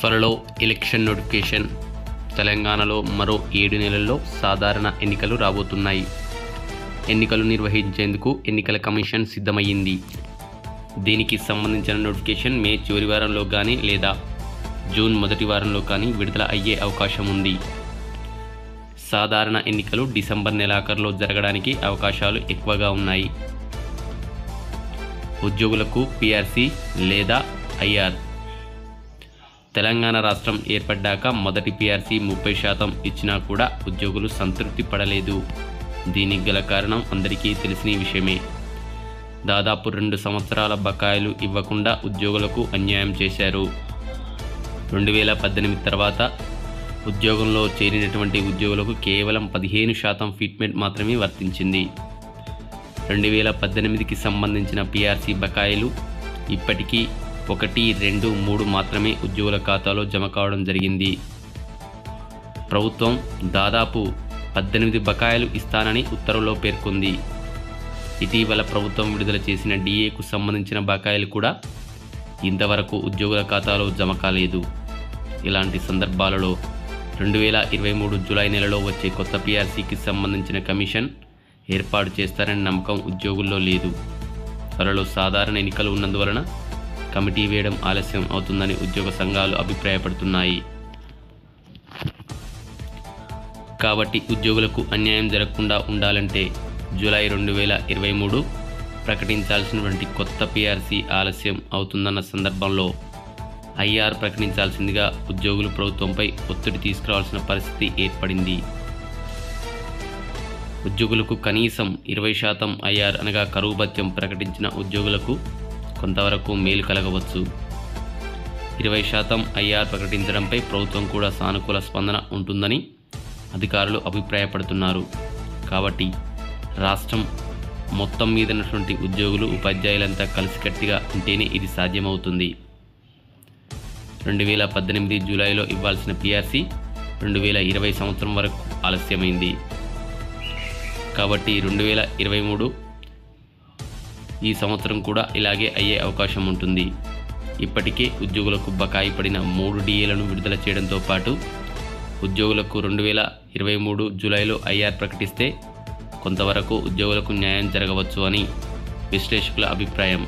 త్వరలో election notification. తెలంగాణలో మరో ఏడు నెలల్లో సాధారణ ఎన్నికలు రాబోతున్నాయి. ఎన్నికలు నిర్వహించేందుకు ఎన్నికల కమిషన్ సిద్ధమయ్యింది. దీనికి సంబంధించిన నోటిఫికేషన్ మే చివరి వారంలో కానీ లేదా జూన్ మొదటి వారంలో కానీ విడుదల అయ్యే అవకాశం ఉంది. సాధారణ ఎన్నికలు డిసెంబర్ నెలాఖరులో జరగడానికి అవకాశాలు ఎక్కువగా ఉన్నాయి. ఉద్యోగులకు పిఆర్సీ లేదా ఐఆర్ తెలంగాణ రాష్ట్రం ఏర్పడ్డాక మొదటి పీఆర్సీ ముప్పై శాతం ఇచ్చినా కూడా ఉద్యోగులు సంతృప్తి పడలేదు. దీనికి గల కారణం అందరికీ తెలిసిన విషయమే. దాదాపు రెండు సంవత్సరాల బకాయిలు ఇవ్వకుండా ఉద్యోగులకు అన్యాయం చేశారు. రెండు వేల పద్దెనిమిది తర్వాత ఉద్యోగంలో చేరినటువంటి ఉద్యోగులకు కేవలం పదిహేను శాతం ఫిట్మెంట్ మాత్రమే వర్తించింది. రెండు వేల పద్దెనిమిదికి సంబంధించిన పీఆర్సీ బకాయిలు ఇప్పటికీ ఒకటి రెండు మూడు మాత్రమే ఉద్యోగుల ఖాతాలో జమ కావడం జరిగింది. ప్రభుత్వం దాదాపు పద్దెనిమిది బకాయిలు ఇస్తానని ఉత్తర్వులో పేర్కొంది. ఇటీవల ప్రభుత్వం విడుదల చేసిన డిఏకు సంబంధించిన బకాయిలు కూడా ఇంతవరకు ఉద్యోగుల ఖాతాలో జమ కాలేదు. ఇలాంటి సందర్భాలలో రెండు వేల ఇరవై మూడు జూలై నెలలో వచ్చే కొత్త పిఆర్సీకి సంబంధించిన కమిషన్ ఏర్పాటు చేస్తారని నమ్మకం ఉద్యోగుల్లో లేదు. త్వరలో సాధారణ ఎన్నికలు ఉన్నందువలన కమిటీ వేయడం ఆలస్యం అవుతుందని ఉద్యోగ సంఘాలు అభిప్రాయపడుతున్నాయి. కాబట్టి ఉద్యోగులకు అన్యాయం జరగకుండా ఉండాలంటే జూలై రెండు వేల ఇరవై మూడు ప్రకటించాల్సినటువంటి కొత్త పిఆర్సీ ఆలస్యం అవుతుందన్న సందర్భంలో ఐఆర్ ప్రకటించాల్సిందిగా ఉద్యోగులు ప్రభుత్వంపై ఒత్తిడి తీసుకురావాల్సిన పరిస్థితి ఏర్పడింది. ఉద్యోగులకు కనీసం ఇరవై శాతం ఐఆర్ అనగా కరువు భత్యం ప్రకటించిన ఉద్యోగులకు కొంతవరకు మేలు కలగవచ్చు. ఇరవై శాతం ఐఆర్ ప్రకటించడంపై ప్రభుత్వం కూడా సానుకూల స్పందన ఉంటుందని అధికారులు అభిప్రాయపడుతున్నారు. కాబట్టి రాష్ట్రం మొత్తం మీదనటువంటి ఉద్యోగులు ఉపాధ్యాయులంతా కలిసికట్టుగా ఉంటేనే ఇది సాధ్యమవుతుంది. రెండు వేల పద్దెనిమిది జూలైలో ఇవ్వాల్సిన పిఆర్సీ రెండు వేల ఇరవై సంవత్సరం వరకు ఆలస్యమైంది. కాబట్టి రెండు వేల ఇరవై మూడు ఈ సంవత్సరం కూడా ఇలాగే అయ్యే అవకాశం ఉంటుంది. ఇప్పటికే ఉద్యోగులకు బకాయి పడిన మూడు డిఏలను విడుదల చేయడంతో పాటు ఉద్యోగులకు రెండు వేల ఇరవై మూడు జూలైలో ఐఆర్ ప్రకటిస్తే కొంతవరకు ఉద్యోగులకు న్యాయం జరగవచ్చు అని విశ్లేషకుల అభిప్రాయం.